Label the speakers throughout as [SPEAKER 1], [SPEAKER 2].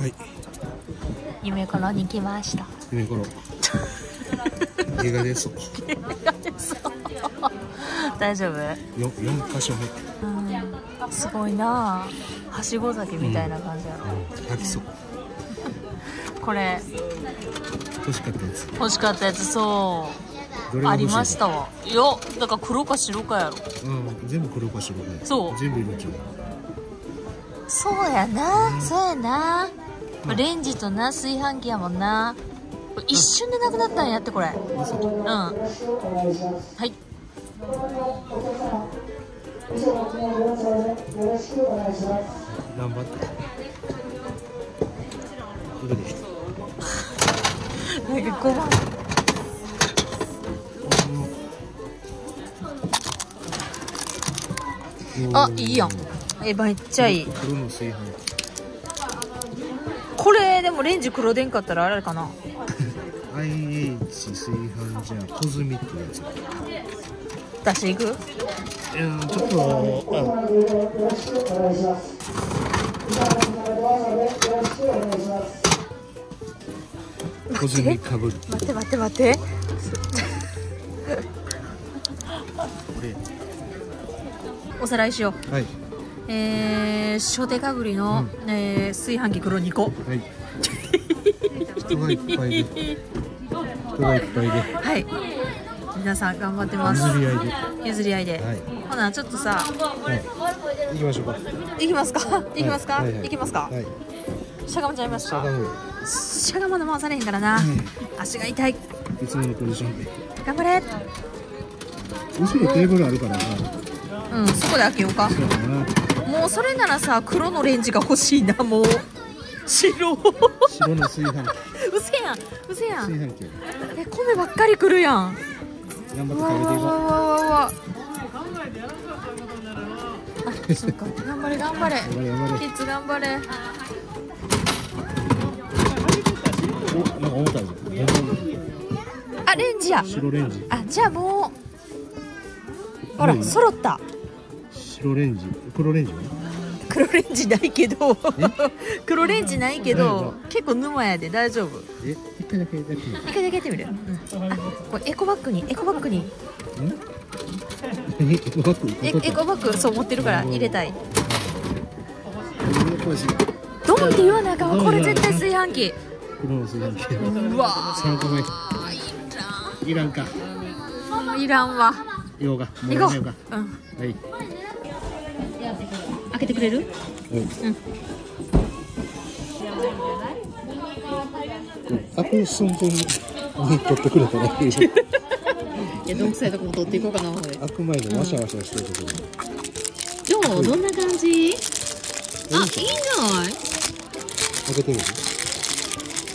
[SPEAKER 1] はい。
[SPEAKER 2] 夢コロに来ました。
[SPEAKER 1] 夢コロ 映画です
[SPEAKER 2] 大丈夫？
[SPEAKER 1] よ四箇所目。
[SPEAKER 2] うん。すごいな。はしご酒みたいな感じやろ、
[SPEAKER 1] 飽きそう。
[SPEAKER 2] これ。
[SPEAKER 1] 欲しかったです
[SPEAKER 2] 欲しかったやつそう。ありましたわ。いやだから黒か白かやろ。
[SPEAKER 1] うん全部黒か白かや
[SPEAKER 2] そう。
[SPEAKER 1] 全部色違う
[SPEAKER 2] そうやな、そうやな。レンジとな炊飯器やもんな。一瞬でなくなったんやってこれ。うん。はい。
[SPEAKER 1] 頑張って。どれで
[SPEAKER 2] なんか5番あいいやんえめっちゃい。い
[SPEAKER 1] 黒の炊飯
[SPEAKER 2] これでもレンジ黒でんかったらあれかな。
[SPEAKER 1] IH 炊飯ジャーコズミってやつ。
[SPEAKER 2] 出していく？
[SPEAKER 1] うんちょっとあコズミかぶる。
[SPEAKER 2] 待って待って待って。おさらいしよう。
[SPEAKER 1] はい
[SPEAKER 2] えー、初手かぶりの、えー炊飯器黒2個
[SPEAKER 1] はい。人がいっぱいで。人がいっぱいで。
[SPEAKER 2] はい。皆さん頑張ってます。
[SPEAKER 1] 譲り合いで。
[SPEAKER 2] 譲り合いで、
[SPEAKER 1] はい。
[SPEAKER 2] ほなちょっとさ
[SPEAKER 1] はい。行きましょうか。
[SPEAKER 2] 行きますか？行きますか、
[SPEAKER 1] はいはい。
[SPEAKER 2] 行きますか、
[SPEAKER 1] はい。
[SPEAKER 2] しゃがまちゃいますか？
[SPEAKER 1] しゃがむ。
[SPEAKER 2] しゃがまの回されへんからな、足が痛い。
[SPEAKER 1] いつものポジションで。
[SPEAKER 2] 頑張れ。
[SPEAKER 1] 後ろテーブルあるからな。
[SPEAKER 2] うんそこで開けようか。
[SPEAKER 1] そうやな
[SPEAKER 2] もうそれならさ黒のレンジが欲しいなもう。白。
[SPEAKER 1] 白の炊飯器。
[SPEAKER 2] うせやんうせやん。
[SPEAKER 1] 炊飯器
[SPEAKER 2] え米ばっかり来るやん。
[SPEAKER 1] 頑張って食べていこ
[SPEAKER 2] わうわうわあ そうか。頑張れ頑張れ。
[SPEAKER 1] う頑張れ頑張れ。
[SPEAKER 2] キッズ頑張れ。
[SPEAKER 1] おなんか重たいぞ。
[SPEAKER 2] あレンジや。
[SPEAKER 1] 白レンジ。
[SPEAKER 2] あじゃあもう。ほら
[SPEAKER 1] 何
[SPEAKER 2] 揃った
[SPEAKER 1] 白レンジ。黒レンジ？は
[SPEAKER 2] 黒レンジないけど。
[SPEAKER 1] え？
[SPEAKER 2] 黒レンジないけど結構沼やで。大丈夫。
[SPEAKER 1] え？一回だけだけ。
[SPEAKER 2] 一回だけやってみる、うん、あこれエコバッグにエコバッグに。
[SPEAKER 1] エコバッグ？
[SPEAKER 2] えエコバッグそう持ってるから入れたい。
[SPEAKER 1] これ
[SPEAKER 2] ドンって言わなあかんわ。これ絶対炊飯器。
[SPEAKER 1] 黒の炊飯器。
[SPEAKER 2] うわ
[SPEAKER 1] 三個目いらん。か。
[SPEAKER 2] いらんわ。
[SPEAKER 1] ようが。もうか。
[SPEAKER 2] うん。
[SPEAKER 1] はい
[SPEAKER 2] 開けてくれる？
[SPEAKER 1] はいアク瞬間に取ってくれたら い
[SPEAKER 2] やどんくさいとこも取っていこうかな思って
[SPEAKER 1] あくまでワシャワシャしてるとこ
[SPEAKER 2] どうどんな感じ？あいいんじゃない？
[SPEAKER 1] 開けてみる？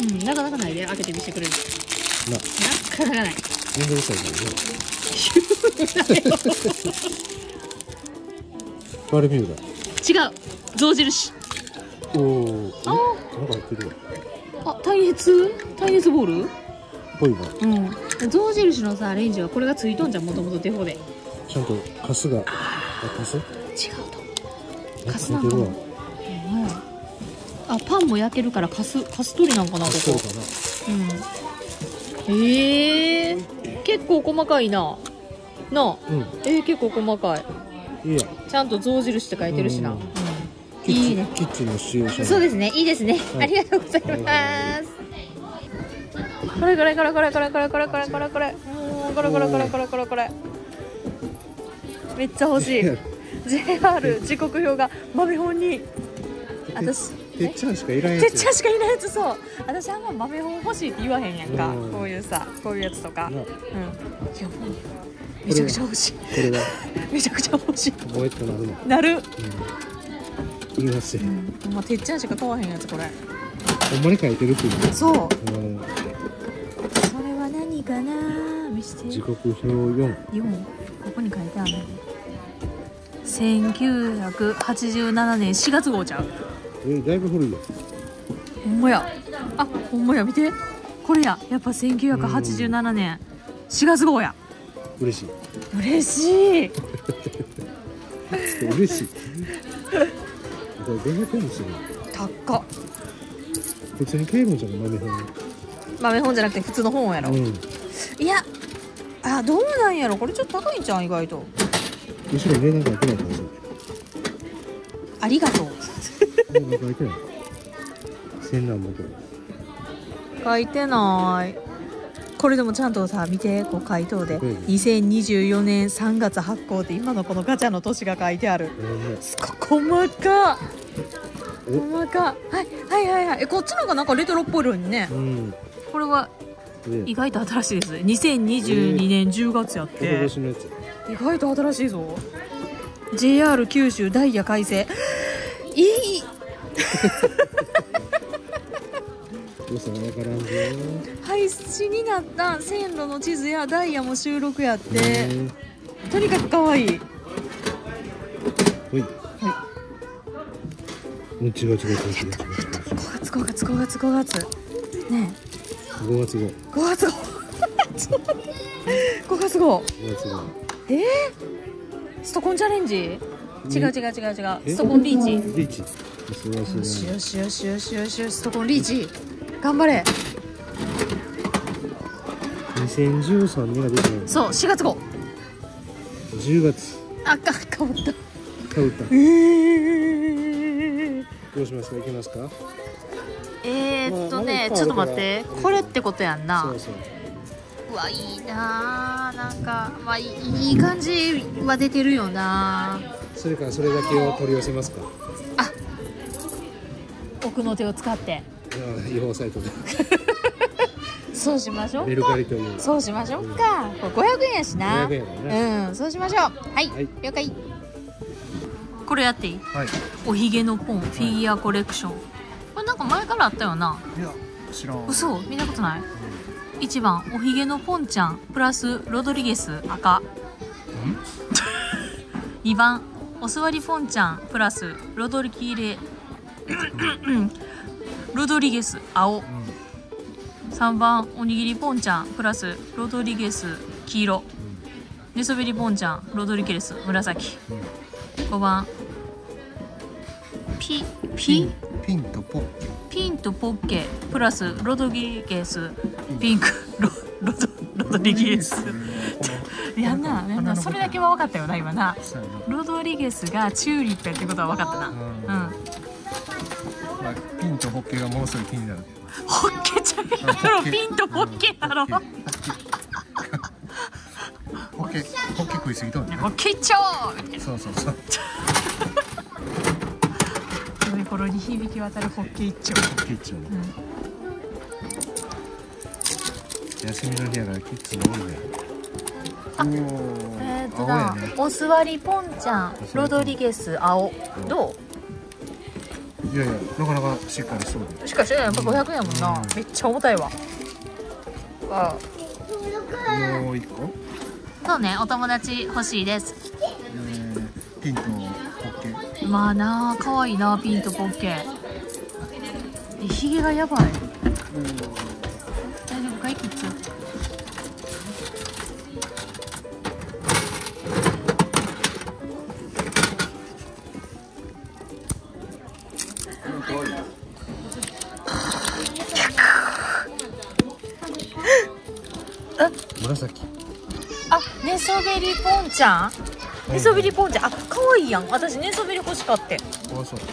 [SPEAKER 2] うんなかなかないで。開けてみせてくれる。
[SPEAKER 1] な。
[SPEAKER 2] なかなかない。
[SPEAKER 1] めんどくさいからね。バルミュー
[SPEAKER 2] 違う。象印。
[SPEAKER 1] ダおおなんか入ってるわ。
[SPEAKER 2] あ耐熱？耐熱ボール？
[SPEAKER 1] ぽいわ
[SPEAKER 2] うん。象印のさレンジはこれがついとんじゃんもともとデフォで。
[SPEAKER 1] ちゃんとカスがあカス？
[SPEAKER 2] 違うとカスなの
[SPEAKER 1] 入ってるわ。
[SPEAKER 2] あパンも焼けるからカスカス取りなんかなここ。うん。ええー、結構細かいな。なあ。
[SPEAKER 1] なうん。
[SPEAKER 2] えー、結構細かい
[SPEAKER 1] いいや
[SPEAKER 2] ちゃんと象印って書いてるしな、
[SPEAKER 1] う
[SPEAKER 2] うん。いいね。
[SPEAKER 1] キッチンの使用者
[SPEAKER 2] そうですね。いいですね、
[SPEAKER 1] はい。
[SPEAKER 2] ありがとうございます。これこれこれこれこれこれこれこれこれこれ。これこれこれこれこれこれ。めっちゃ欲しい。JR 時刻表が豆本に。私
[SPEAKER 1] てっちゃんしかいらんやつ
[SPEAKER 2] てっちゃんしかいないやつそう。私あんま豆本欲しいって言わへんやんか。
[SPEAKER 1] うん。
[SPEAKER 2] こういうさこういうやつとか。うん。
[SPEAKER 1] ない
[SPEAKER 2] やめちゃくちゃ欲しい。
[SPEAKER 1] これは？
[SPEAKER 2] めちゃくちゃ欲しい。
[SPEAKER 1] 燃えっとなるの
[SPEAKER 2] なる。
[SPEAKER 1] うん。いきますよ。
[SPEAKER 2] まあてっちゃんしか買わへんやつこれ。
[SPEAKER 1] ほんまに書いてるっていう
[SPEAKER 2] そう。
[SPEAKER 1] うん。
[SPEAKER 2] それは何かな？見せて。
[SPEAKER 1] 時刻表4
[SPEAKER 2] 4ここに書いてある。の1987年4月号ちゃう。
[SPEAKER 1] えだいぶ古いよ。
[SPEAKER 2] ほんまや。あほんまや。見て。これや。やっぱ1987年。4月号や
[SPEAKER 1] 嬉しい。
[SPEAKER 2] 嬉しい。
[SPEAKER 1] 嬉しい。これ500円にする
[SPEAKER 2] 高高っ。
[SPEAKER 1] 普通に買えるんじゃない豆本。
[SPEAKER 2] 豆本じゃなくて普通の本やろ、
[SPEAKER 1] う。ん。
[SPEAKER 2] いやあどうなんやろ。これちょっと高いんちゃう？意外と。
[SPEAKER 1] 後ろ上なんか開いてないから
[SPEAKER 2] ありがとう。
[SPEAKER 1] それないてない。千何本くらい
[SPEAKER 2] 書いてないこれでもちゃんとさ見てこう回答で。
[SPEAKER 1] うん。
[SPEAKER 2] 2024年3月発行って今のこのガチャの年が書いてある。
[SPEAKER 1] えーね
[SPEAKER 2] すごい細か。
[SPEAKER 1] お。
[SPEAKER 2] 細か。はいはいはいはい。えこっちの方がなんかレトロっぽいのにね。
[SPEAKER 1] うん。
[SPEAKER 2] これは
[SPEAKER 1] で
[SPEAKER 2] 意外と新しいです2022年10月やっ
[SPEAKER 1] 今
[SPEAKER 2] て
[SPEAKER 1] 年のやつ。
[SPEAKER 2] 意外と新しいぞ。JR 九州ダイヤ改正。いい
[SPEAKER 1] どうしたらわからんぞ。
[SPEAKER 2] 廃止になった線路の地図やダイヤも収録やって。
[SPEAKER 1] えー
[SPEAKER 2] とにかく可愛い。
[SPEAKER 1] ほい。うん違う違う違う違う違う違う。
[SPEAKER 2] 5月5月5月5月。ね
[SPEAKER 1] 5月後
[SPEAKER 2] え5月後5 月後
[SPEAKER 1] 5月後
[SPEAKER 2] えー、ストコンチャレンジ？違う違う違う違う。
[SPEAKER 1] え？
[SPEAKER 2] ストコンリーチ。
[SPEAKER 1] リーチ。
[SPEAKER 2] よしよしよしよしよし。ストコンリーチ頑張れ。
[SPEAKER 1] 2013年が出てない
[SPEAKER 2] そう4月号。
[SPEAKER 1] 10月。
[SPEAKER 2] あかかぶった。
[SPEAKER 1] 買うた。
[SPEAKER 2] えー。
[SPEAKER 1] どうしますか？いけますか？
[SPEAKER 2] えー、っと
[SPEAKER 1] まあ
[SPEAKER 2] ね
[SPEAKER 1] まあ
[SPEAKER 2] ちょっと待って。これってことやんな。
[SPEAKER 1] そうそう。
[SPEAKER 2] うわいいなあなんかまあいい感じは出てるよな。
[SPEAKER 1] それからそれだけを取り寄せますか？
[SPEAKER 2] 奥の手を使って。
[SPEAKER 1] あ違法サイトで
[SPEAKER 2] そうしましょ
[SPEAKER 1] メル
[SPEAKER 2] うか
[SPEAKER 1] カリという。
[SPEAKER 2] そうしましょうか。これ500円やしな。
[SPEAKER 1] 500円やね。
[SPEAKER 2] うん。そうしましょう。はい、
[SPEAKER 1] はい。
[SPEAKER 2] 了解。これやっていい？
[SPEAKER 1] はい。
[SPEAKER 2] おひげのポンフィギュアコレクション。これなんか前からあったよな。い
[SPEAKER 1] や知らん。
[SPEAKER 2] 嘘？見たことない？1番。おひげのポンちゃん。プラスロドリゲス赤。2 番。お座りポンちゃん。プラスロドリキレ ロドリゲス青。3番おにぎりポンちゃんプラスロドリゲス黄色。寝そべりポンちゃんロドリゲス紫。5番ピピ
[SPEAKER 1] ピンとポッケ。
[SPEAKER 2] ピンとポッケプラスロドリゲスピンク。ロロドロドリゲス。やんなやんな。それだけは分かったよな今な。ロドリゲスがチューリップやってことは分かったな
[SPEAKER 1] とホッケがもうすぐ気になる。
[SPEAKER 2] ホッケちゃんやろピンとポッケやろ。
[SPEAKER 1] ホッケホッケ食いすぎとんね
[SPEAKER 2] ホッケ一丁みたいな。
[SPEAKER 1] そうそうそう。
[SPEAKER 2] 米頃に響き渡るホッケ一丁
[SPEAKER 1] ホッケ一丁ね休みの日やからキッズも多いね。
[SPEAKER 2] あ
[SPEAKER 1] お
[SPEAKER 2] えー、っとな、
[SPEAKER 1] ね。
[SPEAKER 2] お座りポンちゃんロドリゲス青。ど
[SPEAKER 1] いやいやなかなかしっかりしそうで。
[SPEAKER 2] うしかしやっぱ500円やもんな、
[SPEAKER 1] うん。
[SPEAKER 2] めっちゃ重たいわ。あ。
[SPEAKER 1] もう一個、
[SPEAKER 2] そうねお友達欲しいです。
[SPEAKER 1] えー、ピンとホッケ。
[SPEAKER 2] まあなあ可愛いなピンとポッケ。えひげがやばい。大丈ちゃん？寝そべりポンちゃん。あ可愛いやん。私寝そべり欲しかって
[SPEAKER 1] あそう。
[SPEAKER 2] うん。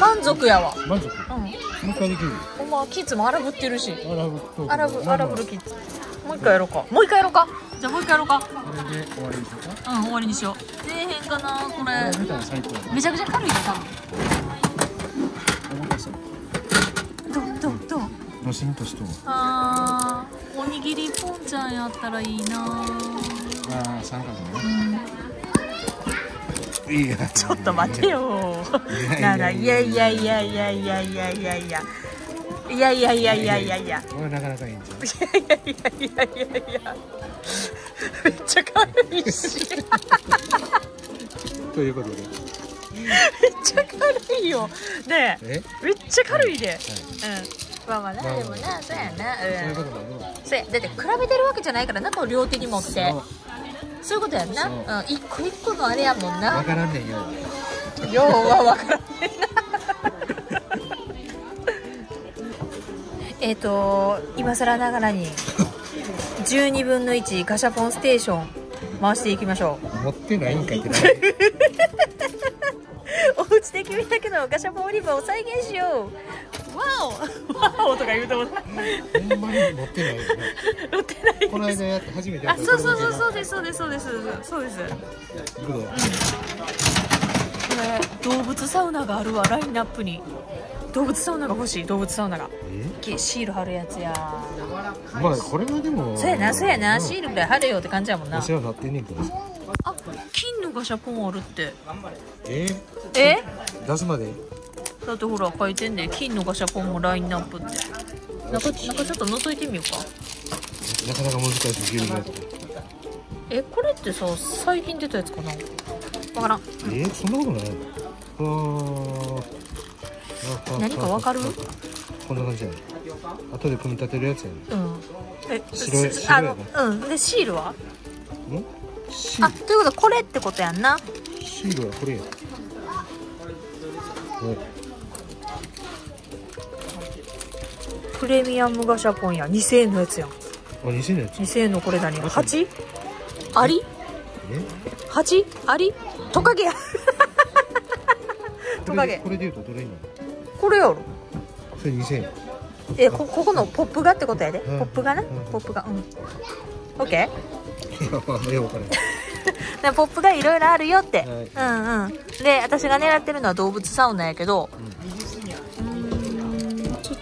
[SPEAKER 2] 満足やわ。
[SPEAKER 1] 満足。
[SPEAKER 2] うん。
[SPEAKER 1] もう一回できる。
[SPEAKER 2] ほんまキッズも荒ぶってるし。荒ぶ
[SPEAKER 1] まあまあ。
[SPEAKER 2] 荒ぶるキッズ。もう一回やろうか。もう一回やろうか？じゃあもう一回やろうか。
[SPEAKER 1] これで終わりにしようか。
[SPEAKER 2] うん終わりにしよう。出えへんかなこ
[SPEAKER 1] これ。
[SPEAKER 2] れ
[SPEAKER 1] 見たら最高や。
[SPEAKER 2] めちゃくちゃ軽いよ多分。どうどうどう？
[SPEAKER 1] ロシンとしとう
[SPEAKER 2] あーおにぎりポンちゃんやったらいいな。
[SPEAKER 1] ああ三角
[SPEAKER 2] う
[SPEAKER 1] ね。
[SPEAKER 2] ん。
[SPEAKER 1] いや
[SPEAKER 2] ちょっと待てよ。
[SPEAKER 1] い
[SPEAKER 2] やいやいやいや。いやいやいやいやいやいや。いやいやいやいや
[SPEAKER 1] これなかなかいいんじゃん
[SPEAKER 2] い？やいやいやいやいやいや。めっちゃ軽いし。
[SPEAKER 1] ということで。
[SPEAKER 2] めっちゃ軽いよ。ねえ。
[SPEAKER 1] え？
[SPEAKER 2] めっちゃ軽いで、
[SPEAKER 1] はい。
[SPEAKER 2] うんまあまあなでもなそうやな。
[SPEAKER 1] そういう
[SPEAKER 2] うん
[SPEAKER 1] ことだね。
[SPEAKER 2] そうやだって比べてるわけじゃないからなこう両手に持って。
[SPEAKER 1] そう。
[SPEAKER 2] いうことやんな。
[SPEAKER 1] そう。
[SPEAKER 2] うん。一個一個のあれやもん
[SPEAKER 1] わ
[SPEAKER 2] な
[SPEAKER 1] からんねんよ。
[SPEAKER 2] ようは分からんねんな。えっと今更ながらに12分の1ガシャポンステーション回していきましょう。
[SPEAKER 1] 持ってないんかいってな
[SPEAKER 2] お家で決めたけどガシャポン売り場を再現しようわおわおとか言うと思った
[SPEAKER 1] ほんまに持ってないよね。
[SPEAKER 2] 売ってない。
[SPEAKER 1] この間やって初めてやった
[SPEAKER 2] あそうそうそうそうですそうですそうです。そうです。これ動物サウナがあるわラインナップに。動物サウナが欲しい動物サウナが。
[SPEAKER 1] え？
[SPEAKER 2] シール貼るやつや。
[SPEAKER 1] まあこれはでも
[SPEAKER 2] そうやなそうやなシ
[SPEAKER 1] ー
[SPEAKER 2] ールぐらい貼れよって感じやもんな。
[SPEAKER 1] お世話になってんねんけどさ
[SPEAKER 2] あ金のガシャポンあるって。
[SPEAKER 1] え？
[SPEAKER 2] え？
[SPEAKER 1] ー、出すまで
[SPEAKER 2] だってほら書いてんで金のガシャポンもラインナップって。なんかなんかちょっと覗いてみようか。
[SPEAKER 1] なかなか難しいフィルムやった
[SPEAKER 2] えこれってさ最近出たやつかな？わからん。
[SPEAKER 1] えー、そんなことない。あ
[SPEAKER 2] 何かわかる？
[SPEAKER 1] こんな感じやね。後で組み立てるやつやね。
[SPEAKER 2] うん。え
[SPEAKER 1] 白い
[SPEAKER 2] す
[SPEAKER 1] 白いやね。
[SPEAKER 2] あのうん。でシールは？
[SPEAKER 1] ん？シ
[SPEAKER 2] あということはこれってことやんな。
[SPEAKER 1] シールはこれや。これ
[SPEAKER 2] プレミアムガシャポンや2000円のやつやん。
[SPEAKER 1] あ2000のやつ。
[SPEAKER 2] 2000円のこれ何？8? アリ？
[SPEAKER 1] え
[SPEAKER 2] ?8? アリ？トカゲ？やトカゲ。
[SPEAKER 1] これこれで言うとどれになる？
[SPEAKER 2] これやろ。
[SPEAKER 1] それ2000円
[SPEAKER 2] えこここのポップがってことやで、
[SPEAKER 1] うん。
[SPEAKER 2] ポップがな、
[SPEAKER 1] うん。
[SPEAKER 2] ポップが。うん。オッケー
[SPEAKER 1] いやまあよくわからん。
[SPEAKER 2] でポップがいろいろあるよって、
[SPEAKER 1] はい。
[SPEAKER 2] うんうん。で私が狙ってるのは動物サウナやけどうーん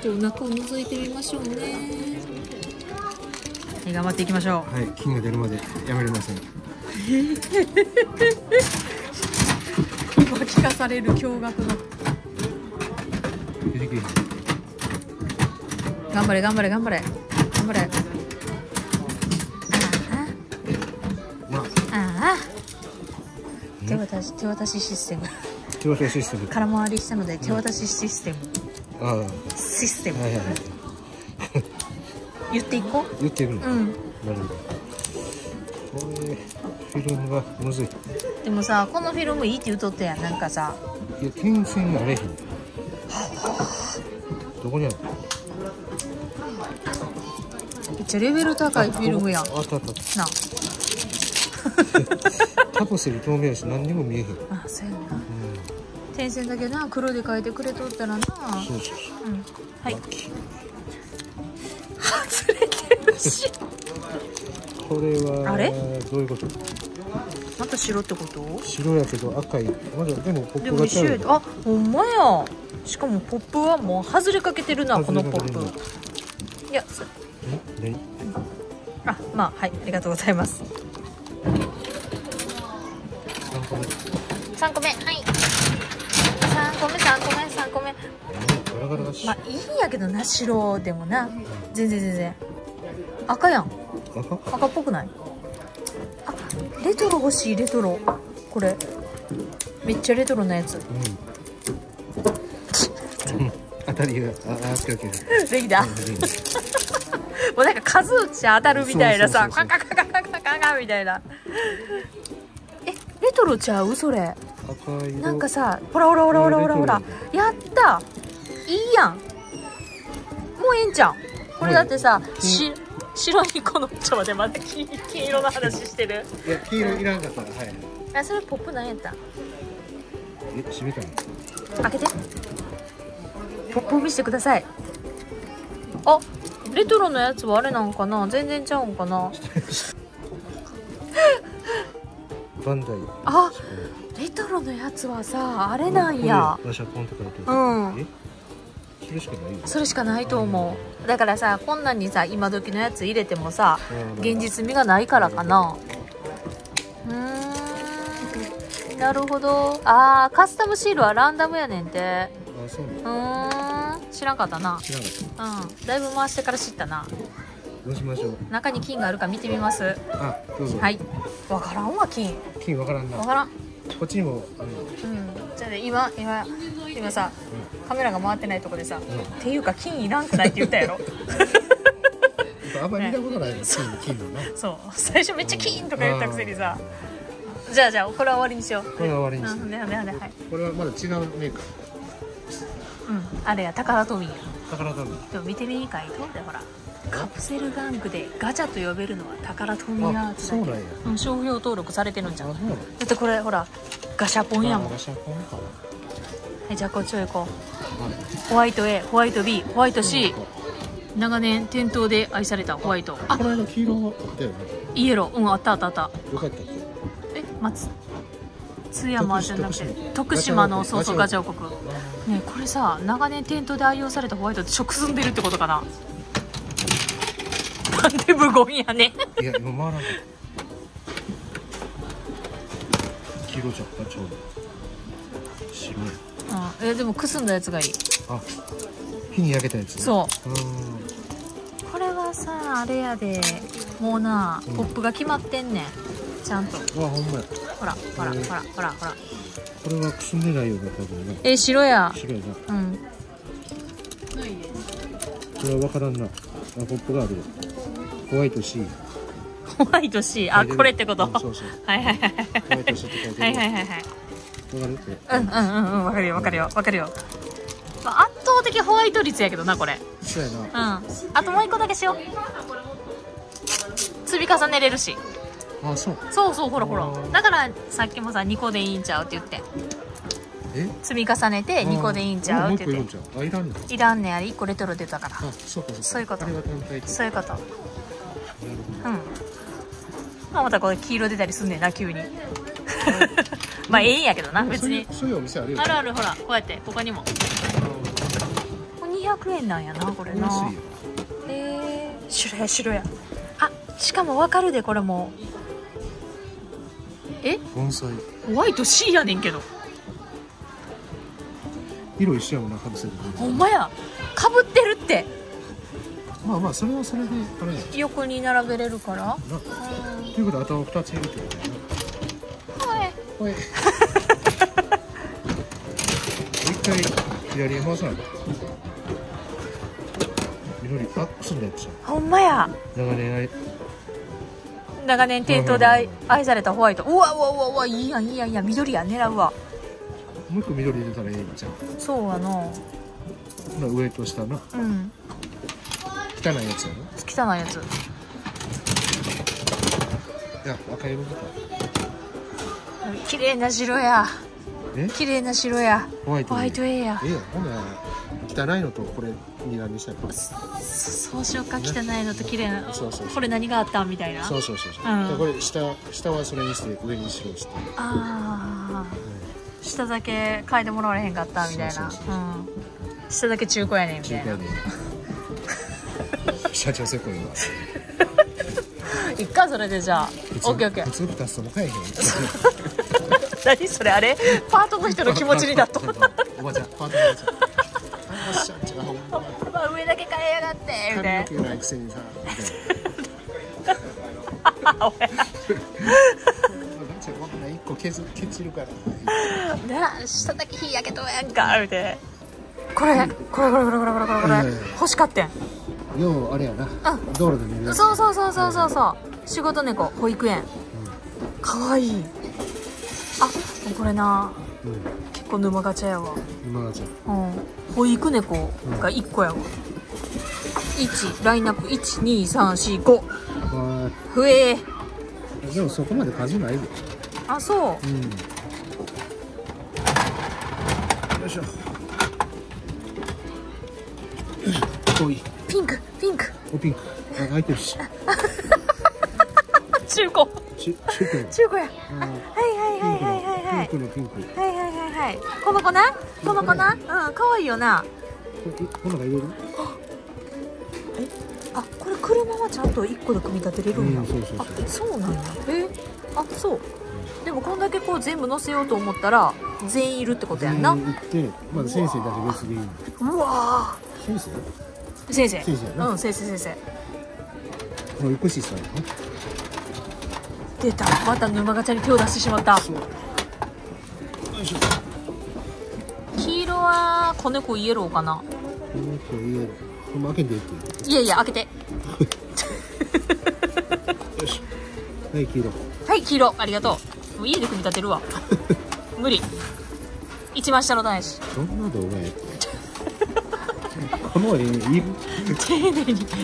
[SPEAKER 2] ちょっとお腹を覗いてみましょうね。はい頑張っていきましょ
[SPEAKER 1] はい金が出るまでやめれません。
[SPEAKER 2] う今聞かされる驚愕の頑張れ頑張れ頑張れ。頑張れ。
[SPEAKER 1] まあ。
[SPEAKER 2] あ手渡し手渡しシステム。
[SPEAKER 1] 手渡しシステム。
[SPEAKER 2] 空回りしたので手渡しシステム、
[SPEAKER 1] ああは
[SPEAKER 2] システム、
[SPEAKER 1] いはいはい。
[SPEAKER 2] 言っていこ
[SPEAKER 1] 言ってるの、
[SPEAKER 2] ううん。
[SPEAKER 1] なるほど。これフィルムがむずい。
[SPEAKER 2] でもさこのフィルムいいって言うとったやん。なんかさ。
[SPEAKER 1] いや点線があれへん。どこにある？
[SPEAKER 2] めっちゃレベル高いフィルムやん。
[SPEAKER 1] ああったあった
[SPEAKER 2] な
[SPEAKER 1] たカプセル透明やし何にも見えへん、うん、
[SPEAKER 2] ああそうやな点線だけな黒で書いてくれとったらな。
[SPEAKER 1] そうそうそう。
[SPEAKER 2] うん。はい。外れてるし。
[SPEAKER 1] これは
[SPEAKER 2] あれ？
[SPEAKER 1] どういうこと？
[SPEAKER 2] また白ってこと？
[SPEAKER 1] 白やけど赤い。まだでもポッ
[SPEAKER 2] で
[SPEAKER 1] プがちゃうよ。
[SPEAKER 2] も一緒やで。あほんまや。しかもポップはもう外れかけてるなこのポップ。いやそ
[SPEAKER 1] え？何
[SPEAKER 2] あまあはい。ありがとうございます。
[SPEAKER 1] 何個目。
[SPEAKER 2] 3個目。はい3個目3個目3個目
[SPEAKER 1] ガラガラがし、
[SPEAKER 2] まあいいんやけどな白でもな。全然全然。赤やん。
[SPEAKER 1] 赤？
[SPEAKER 2] 赤っぽくない？あレトロ欲しいレトロ。これ。めっちゃレトロなやつ。
[SPEAKER 1] うん。当たりがああオッケーオッケー
[SPEAKER 2] できた。もうなんか数打ち当たるみたいなさカカカカカカカカみたいな。えレトロちゃう？それ。なんかさほらほらほらほらほらほら。やったいいやん。もうええんちゃんこれだってさ、
[SPEAKER 1] ん
[SPEAKER 2] し白いこのちょっと待ってまだ金金色の話してる。
[SPEAKER 1] いや黄色いらんかったらはい。
[SPEAKER 2] あそれポップなんやった？
[SPEAKER 1] え閉めたの？
[SPEAKER 2] 開けて。ポップを見せてください。あレトロのやつはあれなんかな？全然ちゃうんかな？
[SPEAKER 1] バンダイ。
[SPEAKER 2] あレトロのやつはさあれなんや。
[SPEAKER 1] これガシャポンって書いてある。
[SPEAKER 2] うん
[SPEAKER 1] れしかないよ
[SPEAKER 2] それしかないと思う。だからさこんなんにさ今時のやつ入れてもさ現実味がないからかな。うーん。なるほど。あーカスタムシールはランダムやねんて。
[SPEAKER 1] あそう
[SPEAKER 2] ん。知らんかったな。
[SPEAKER 1] 知らなかっ
[SPEAKER 2] うん。だいぶ回してから知ったな。
[SPEAKER 1] たどうしましょう。
[SPEAKER 2] 中に金があるか見てみます。
[SPEAKER 1] あどうぞ。
[SPEAKER 2] はい。わからんわ金。
[SPEAKER 1] 金わからんな。こ
[SPEAKER 2] わからん。
[SPEAKER 1] っちにも。ある
[SPEAKER 2] うん。じゃあね今今今さカメラが回ってないとこでさ、っていうか金いらんくないって言ったやろ。
[SPEAKER 1] あんまり見たことないの金金のな。
[SPEAKER 2] そう。最初めっちゃ金とか言ったくせにさ。じゃあじゃあこれは終わりにしよう。
[SPEAKER 1] これは終わりにし
[SPEAKER 2] う。んででではい。
[SPEAKER 1] これはまだ違うメーカー。
[SPEAKER 2] うん。あれや宝トミーや。
[SPEAKER 1] 宝だね
[SPEAKER 2] でも見てみにかいとでほら。カプセル玩具でガチャと呼べるのは宝トミーアーツだけ。
[SPEAKER 1] あそうなんや。
[SPEAKER 2] うん商標登録されてるんじゃんだってこれほらガシャポンやもん。は
[SPEAKER 1] あガシャポンか
[SPEAKER 2] いじゃあこっちを行こ
[SPEAKER 1] は
[SPEAKER 2] う。ホワイト A ホワイト B ホワイト C 長年店頭で愛されたホワイト。あ
[SPEAKER 1] この間黄色だよね。
[SPEAKER 2] イエロー。うんあったあったあった。
[SPEAKER 1] よかったっけ
[SPEAKER 2] え松津山じゃなくて
[SPEAKER 1] 徳
[SPEAKER 2] 徳島のそうそうガチャ王国。ねえこれさ長年店頭で愛用されたホワイトって直進んでるってことかな。なんで無言やね
[SPEAKER 1] いや今回らない黄色じゃん。ちょうど。白い
[SPEAKER 2] うん。えでもくすんだやつがいい。
[SPEAKER 1] あ火に焼けたやつ
[SPEAKER 2] そう。
[SPEAKER 1] うん。
[SPEAKER 2] これはさあれやでもうな
[SPEAKER 1] うん。
[SPEAKER 2] ポップが決まってんねん。ちゃんと。
[SPEAKER 1] うわほんまや。
[SPEAKER 2] ほらほらほらほらほら。
[SPEAKER 1] これはくすんでないよね多分ね。
[SPEAKER 2] え白や。
[SPEAKER 1] 白いな。
[SPEAKER 2] うん。
[SPEAKER 1] これは分からんな。あポップがあるよ。ホワイト C
[SPEAKER 2] ホワイト C あこれってこと。
[SPEAKER 1] うんそうそう。
[SPEAKER 2] はいはいはい
[SPEAKER 1] ホワイト C って書いてる。
[SPEAKER 2] はいはいはいはい。
[SPEAKER 1] わかる
[SPEAKER 2] うんうんうんうんわかるよわかるよわかるよまあ圧倒的ホワイト率やけどなこれ。
[SPEAKER 1] そうやな。
[SPEAKER 2] うん。あともう一個だけしよう。積み重ねれるし。
[SPEAKER 1] あそう。
[SPEAKER 2] そうそうほらほら。だからさっきもさ2個でいいんちゃうって言って。
[SPEAKER 1] え？
[SPEAKER 2] 積み重ねて2個でいいんちゃうって言って。
[SPEAKER 1] あいらんの
[SPEAKER 2] いらんねん。あれ1個レトロ出たから。
[SPEAKER 1] あそうかそうか。
[SPEAKER 2] そういうこと。そういうこと。うん。まあまたこれ黄色出たりすんねんな急に まあええんやけどな
[SPEAKER 1] ど
[SPEAKER 2] 別に。
[SPEAKER 1] そういうお店あるよ
[SPEAKER 2] あるあるほらこうやって他にも。これ200円なんやなこれな。えー、白や白や。あしかもわかるでこれも。え？
[SPEAKER 1] 盆栽。
[SPEAKER 2] ホワイト C やねんけど。
[SPEAKER 1] 色一緒やもんなかぶせる
[SPEAKER 2] ほんまや。かぶってるって。
[SPEAKER 1] まあまあそれはそれであれや。
[SPEAKER 2] 横に並べれるから。
[SPEAKER 1] な。ということは頭二ついるってことやな
[SPEAKER 2] はい
[SPEAKER 1] 一回左へ回さない緑あ住んだやつ
[SPEAKER 2] ほんまや。
[SPEAKER 1] 長年
[SPEAKER 2] 長年店頭で愛愛されたホワイト。うわうわうわうわ。いいやんいいやんいいやん。緑や狙うわ。
[SPEAKER 1] もう一個緑出たらええんじゃん
[SPEAKER 2] そうやな。
[SPEAKER 1] 上と下な。
[SPEAKER 2] うん。
[SPEAKER 1] 汚いやつやな。
[SPEAKER 2] 汚いやつ。
[SPEAKER 1] いや赤色出
[SPEAKER 2] 綺麗な白や。綺麗な白や。
[SPEAKER 1] ホワイト
[SPEAKER 2] ホワイト A や。
[SPEAKER 1] ええ汚いのとこれに何したら
[SPEAKER 2] そそうしようか汚いのと綺麗な。
[SPEAKER 1] そうそう
[SPEAKER 2] これ何があった？んみたいな。
[SPEAKER 1] そうそうそうそう、
[SPEAKER 2] うん。
[SPEAKER 1] でこれ下下はそれにして上に白して、
[SPEAKER 2] ああ下だけ変えてもらわれへんかったみたいな。下だけ中古やねんみ
[SPEAKER 1] 社長せこいわ。
[SPEAKER 2] いっかそれでじゃオッケーオッケー。
[SPEAKER 1] 普通に出すとも買えへん
[SPEAKER 2] 何それあれ？パートの人の気持ちになっと
[SPEAKER 1] おばちゃんパートナーちゃん。あおっしゃん。ちゃん。ほんま
[SPEAKER 2] まあ上だけ変えやがってみたい
[SPEAKER 1] 髪の毛ないくせにさ個削削るから
[SPEAKER 2] なあ下だけ日焼けとうやんかみたいなこれこれこれこれこれこれこれこれ
[SPEAKER 1] はい
[SPEAKER 2] 欲しかったん
[SPEAKER 1] ようあれやな道路で見る
[SPEAKER 2] そうそうそうそうそうそう仕事猫保育園かわいいあこれな。
[SPEAKER 1] うん、うん、
[SPEAKER 2] 結構沼ガチャやわ。
[SPEAKER 1] 今がちゃん。
[SPEAKER 2] うん保育猫が1個やわ。1ラインナップ。12345
[SPEAKER 1] は
[SPEAKER 2] 増え。
[SPEAKER 1] いでもそこまで数ないで
[SPEAKER 2] あそう。
[SPEAKER 1] うん。よいしょ。おい。
[SPEAKER 2] ピンクピンク。
[SPEAKER 1] おピンク。あ開いてるし。
[SPEAKER 2] 中古。
[SPEAKER 1] ち中古や。
[SPEAKER 2] 中古やはい。はいはい
[SPEAKER 1] ピンクのピンク。こ
[SPEAKER 2] はいはいはいはい。この子な？この子な？うん可愛いよな。
[SPEAKER 1] れこの中入れる？
[SPEAKER 2] あこれ車はちゃんと1個で組み立てれるんや、
[SPEAKER 1] うんそうそうそう。
[SPEAKER 2] あそうなんや。え？あそう。でもこんだけこう全部載せようと思ったら全員いるってことやんな、
[SPEAKER 1] 全員行ってまだ先生だけ別でいいの
[SPEAKER 2] うわ
[SPEAKER 1] 先生？
[SPEAKER 2] ー先生。
[SPEAKER 1] 先生
[SPEAKER 2] うん先生先生。
[SPEAKER 1] 保育士さん
[SPEAKER 2] 出た。また沼ガチャに手を出してしまった。
[SPEAKER 1] そう。よいしょ。
[SPEAKER 2] 黄色は子猫イエローかな？
[SPEAKER 1] 子言えるこれ負けんでいいって
[SPEAKER 2] いやいや開けて。
[SPEAKER 1] よし。はい黄色。
[SPEAKER 2] はい黄色。ありがとう。う家で組み立てるわ。無理。一番下の段やし
[SPEAKER 1] どんな動画やって。この絵いる。
[SPEAKER 2] 丁寧に丁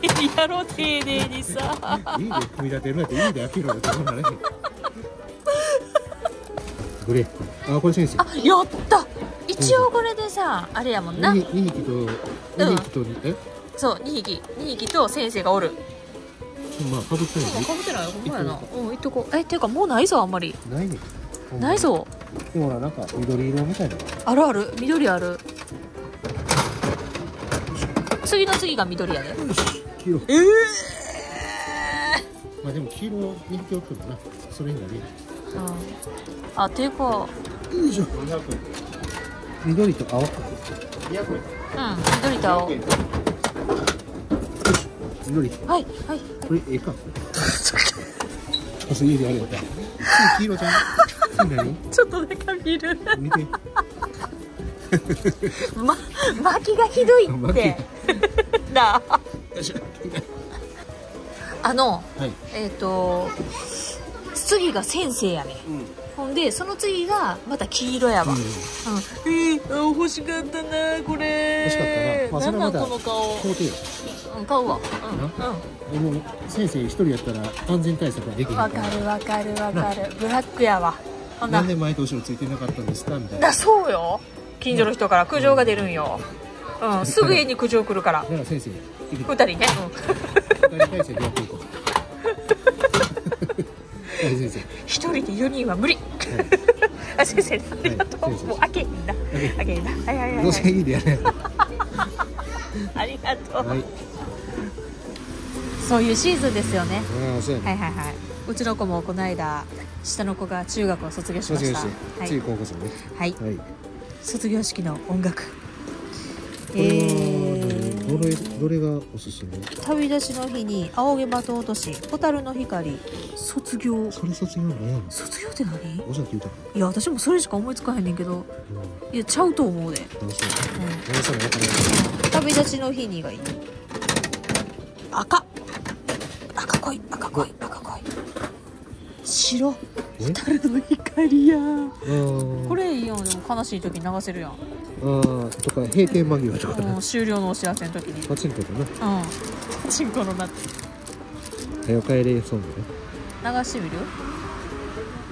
[SPEAKER 2] 寧にやろう丁寧にさ。
[SPEAKER 1] 家で組み立てるなんて家で開けろよってそんなねこれ。あこれ先生
[SPEAKER 2] あやった。一応これでさあれやもんな。
[SPEAKER 1] 2匹と2匹とえ？
[SPEAKER 2] そう2匹。2匹と先生がおる。
[SPEAKER 1] まあかぶってない。
[SPEAKER 2] かぶってない。よほんまやな。う。んいっとこう。えっていうかもうないぞあんまり。
[SPEAKER 1] ないね
[SPEAKER 2] ないぞ。
[SPEAKER 1] でもほらなんか緑色みたいな
[SPEAKER 2] あるある。緑ある。次の次が緑やで。
[SPEAKER 1] よし黄色。
[SPEAKER 2] ええ
[SPEAKER 1] まあでも黄色2匹おくもな。それになるよ
[SPEAKER 2] うんあていうか
[SPEAKER 1] よいしょ。緑と青。か
[SPEAKER 2] うん緑と青。
[SPEAKER 1] 緑。
[SPEAKER 2] はいはい。
[SPEAKER 1] これええか黄色じゃん。
[SPEAKER 2] ちょっとだけ見る。
[SPEAKER 1] 見て。
[SPEAKER 2] ま巻きがひどいって。なあ。の
[SPEAKER 1] はい。
[SPEAKER 2] えっ、と次が先生やね
[SPEAKER 1] うん。
[SPEAKER 2] ほんでその次がまた黄色やわ、うん、えー、あ欲しかったなこれ。
[SPEAKER 1] 欲しかったな。まあそれはまだ
[SPEAKER 2] なんなんこの顔
[SPEAKER 1] 買う
[SPEAKER 2] わうんうん。
[SPEAKER 1] でも先生一人やったら安全対策ができへん
[SPEAKER 2] わかるわかるわかる。ブラックやわ。ほんな。
[SPEAKER 1] なんで前と後ろついてなかったんですか？みたいな。
[SPEAKER 2] だそうよ。近所の人から苦情が出るんよ、うん、すぐ家に苦情来るから。
[SPEAKER 1] だから先生
[SPEAKER 2] 二人ね、うん、
[SPEAKER 1] 二人体制でやっていこう。はい先生。
[SPEAKER 2] 一人で4人は無理。あ先生ありがとう、もう開けへんな。開けへんな。はいはいはい、
[SPEAKER 1] どうせ
[SPEAKER 2] はい、
[SPEAKER 1] いいでやれ。
[SPEAKER 2] ありがとう、
[SPEAKER 1] はい。
[SPEAKER 2] そういうシーズンですよね。はいはいはい。うちの子もこの間下の子が中学を卒業しました。はい、
[SPEAKER 1] 高校生ね。
[SPEAKER 2] はい、
[SPEAKER 1] はい。
[SPEAKER 2] 卒業式の音楽。
[SPEAKER 1] これは
[SPEAKER 2] え
[SPEAKER 1] ねどれ
[SPEAKER 2] ー、
[SPEAKER 1] どれがおすすめ？
[SPEAKER 2] 旅立ちの日に仰げばと落とし蛍の光。卒業
[SPEAKER 1] それ卒業なんやの
[SPEAKER 2] 卒業って何？
[SPEAKER 1] おじゃんって言うたの
[SPEAKER 2] いや私もそれしか思いつかへんねんけど。
[SPEAKER 1] うん。
[SPEAKER 2] いやちゃうと思うで、
[SPEAKER 1] どう
[SPEAKER 2] ん。旅立ちの日にがいい。赤。赤濃い赤濃い赤濃い白。の光や。これいいよでも悲しい時に流せるやん、
[SPEAKER 1] あーとか閉店間際とか
[SPEAKER 2] うん、
[SPEAKER 1] な
[SPEAKER 2] 終了のお知らせの時に。
[SPEAKER 1] パチンコとな
[SPEAKER 2] うん。チンコのなって
[SPEAKER 1] 早く帰れソングね。
[SPEAKER 2] 流してみる？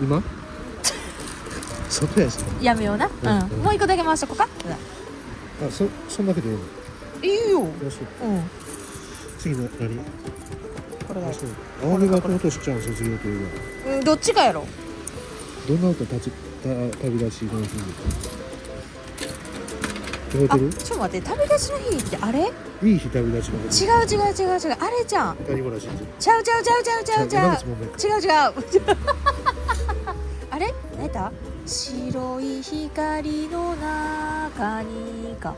[SPEAKER 1] 今？外やし。ね
[SPEAKER 2] やめような、うん。
[SPEAKER 1] うん。
[SPEAKER 2] もう一個だけ回しとこうか、
[SPEAKER 1] あそそんだけでいいの？
[SPEAKER 2] いいよ。
[SPEAKER 1] よし。
[SPEAKER 2] うん。
[SPEAKER 1] 次の何？
[SPEAKER 2] これが
[SPEAKER 1] あそう。青木がこの年ちゃん卒業というのは。
[SPEAKER 2] うんどっちかやろ
[SPEAKER 1] どんな歌立ちた旅立ちの日に覚え
[SPEAKER 2] あ
[SPEAKER 1] てる？
[SPEAKER 2] ちょっと待って旅立ちの日ってあれ？違
[SPEAKER 1] いい日旅立ちの日。
[SPEAKER 2] う違う違う違う。あれじゃん。
[SPEAKER 1] 谷村新司。
[SPEAKER 2] ちゃうちゃうちゃうちゃうちゃう。ちゃ。う違う違う。あれ？何やった？白い光の中にか。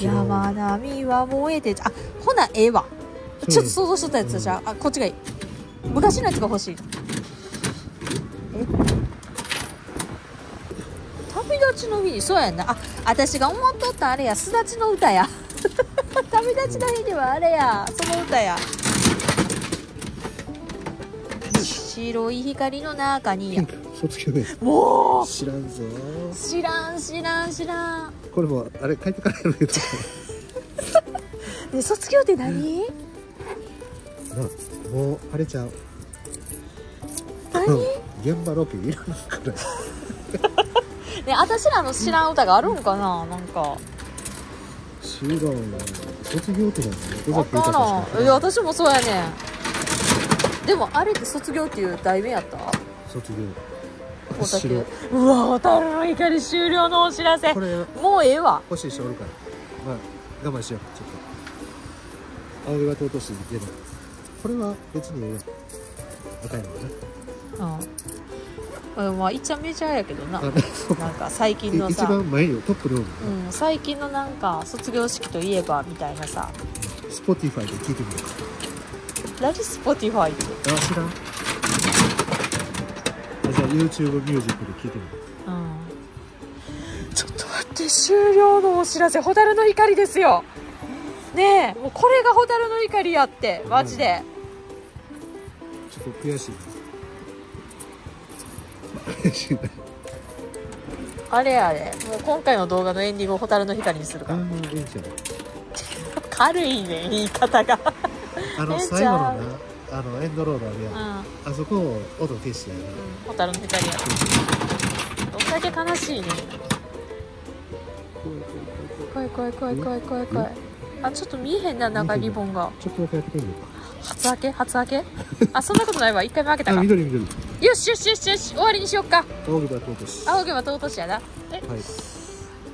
[SPEAKER 2] 山並みは燃えてあほなええわちょっと想像しとったやつじゃん。あこっちがいい。昔のやつが欲しい。え？旅立ちの日にそうやんな。あ私が思っとったあれや。すだちの歌や。旅立ちの日にはあれや。その歌や。白い光の中にや。
[SPEAKER 1] 卒業や
[SPEAKER 2] も
[SPEAKER 1] 知らんぞ。
[SPEAKER 2] う知らん知らん知らん。
[SPEAKER 1] これもあれ帰ってからやるけど
[SPEAKER 2] で卒業って何？
[SPEAKER 1] なもうあれちゃう。現場ロケいらんから。
[SPEAKER 2] ね私らの知らん歌があるんかな？なんか。
[SPEAKER 1] 知らんわ卒業って何尾
[SPEAKER 2] 分
[SPEAKER 1] 崎豊
[SPEAKER 2] から
[SPEAKER 1] しか
[SPEAKER 2] ん。いや私もそうやねん。でもあれって卒業っていう題名やった？
[SPEAKER 1] 卒業。
[SPEAKER 2] 大竹。
[SPEAKER 1] 白
[SPEAKER 2] うわ蛍の光終了のお知らせ。
[SPEAKER 1] これ
[SPEAKER 2] もうええわ。
[SPEAKER 1] 欲しい人おるから。まあ我慢しよう。ちょっと。青木が尊しでもこれは別に赤いのか
[SPEAKER 2] うん。うんまあ一応メジャーやけどな。
[SPEAKER 1] な
[SPEAKER 2] んか最近の
[SPEAKER 1] 一
[SPEAKER 2] さ
[SPEAKER 1] 番前よトップでおる
[SPEAKER 2] うん、最近のなんか卒業式といえばみたいなさ。
[SPEAKER 1] スポティファイで聞いてみるか
[SPEAKER 2] 何スポティファイって？
[SPEAKER 1] あ知らん。あじゃあ YouTube ミュージックで聞いてみる
[SPEAKER 2] う。ん。ちょっと待って終了のお知らせ。蛍の光ですよ。ねえもうこれが蛍の光やってマジで、
[SPEAKER 1] ちょっと悔しいな。
[SPEAKER 2] あれあれもう今回の動画のエンディングを蛍の光にするから。
[SPEAKER 1] いいんじゃない
[SPEAKER 2] 軽いね言い方が。
[SPEAKER 1] あの最後のなあのエンドロールあるやん、
[SPEAKER 2] うん。
[SPEAKER 1] あそこを音消してやる、
[SPEAKER 2] うん蛍の光や。どんだけ悲しいね。怖い怖い怖い怖い。怖い怖いあちょっと見えへんななんかリボンが。
[SPEAKER 1] ちょっとだけやってくれる？
[SPEAKER 2] 初開け？初開け？あそんなことないわ。一回も開けた
[SPEAKER 1] あ
[SPEAKER 2] か
[SPEAKER 1] 緑緑。
[SPEAKER 2] よしよしよしよし。終わりにしよっか。
[SPEAKER 1] 青木だと落としは
[SPEAKER 2] 青毛は尊しやな。え？
[SPEAKER 1] い。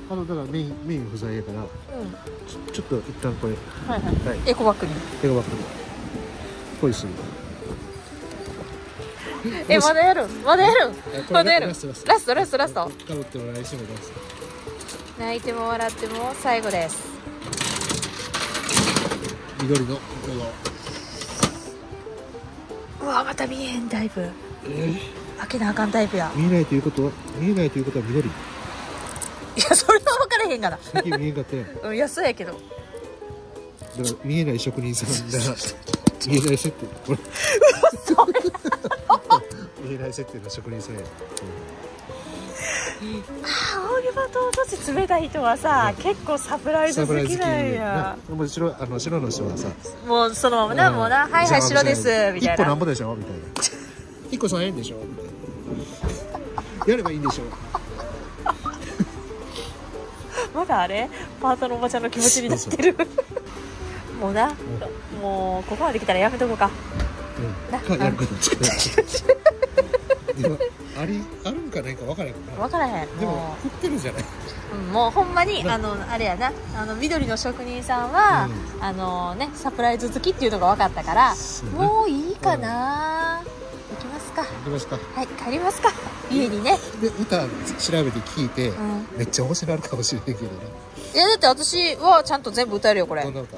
[SPEAKER 1] あのだからメインメイン不在やから
[SPEAKER 2] うん。
[SPEAKER 1] ちょちょっと一旦これ。
[SPEAKER 2] はいはい。
[SPEAKER 1] はい。
[SPEAKER 2] エコバッグに。
[SPEAKER 1] 手がバックポイする。
[SPEAKER 2] えまだやるまだやるまだやる
[SPEAKER 1] ラストラスト。
[SPEAKER 2] ラストラストラスト。
[SPEAKER 1] かぶっても来週もラス
[SPEAKER 2] 泣いても笑っても最後です。
[SPEAKER 1] ト緑のこ
[SPEAKER 2] うわまた見えへんだいぶ
[SPEAKER 1] のえ？
[SPEAKER 2] 開けなあかんタイプや。
[SPEAKER 1] 見えないということは見えないということは緑？
[SPEAKER 2] いやそれは分からへん
[SPEAKER 1] 見えんかったやん。だか
[SPEAKER 2] うんいやけど。
[SPEAKER 1] ら見えない職人さんが 見えない設定。これ 見えない設定の職人さんや
[SPEAKER 2] 青毛羽と落とし冷たい人はさ、結構サプライズ好きなんや。
[SPEAKER 1] なもう白あの白の人はさ
[SPEAKER 2] もうそのままな、もうな「はいはい白です」みたいな。
[SPEAKER 1] 一個なんぼでしょ？みたいな。一個3円でしょ？みたいなやればいいんでしょ？
[SPEAKER 2] まだあれ？パートのおばちゃんの気持ちになってる。もうな、もうここまで来たらやめとこうか。
[SPEAKER 1] うん。
[SPEAKER 2] な。
[SPEAKER 1] かやること。にあり？かないか分からへんから
[SPEAKER 2] 分からへん。
[SPEAKER 1] でもってるじゃない。う
[SPEAKER 2] うんもうほんまにあのあれやな。あの緑の職人さんは、あのねサプライズ好きっていうのが分かったからもういいかな、行きますか。
[SPEAKER 1] 行きますか。
[SPEAKER 2] はい帰りますか。家にね。
[SPEAKER 1] で歌調べて聞いて、
[SPEAKER 2] うん。
[SPEAKER 1] めっちゃ面白いかもしれんけどね
[SPEAKER 2] いやだって私はちゃんと全部歌えるよこれ。
[SPEAKER 1] どんな歌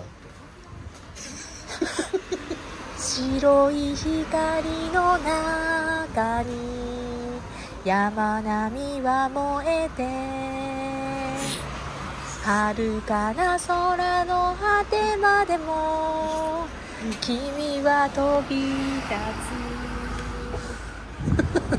[SPEAKER 2] 白い光の中に山並みは燃えて遥かな空の果てまでも君は飛び立つ。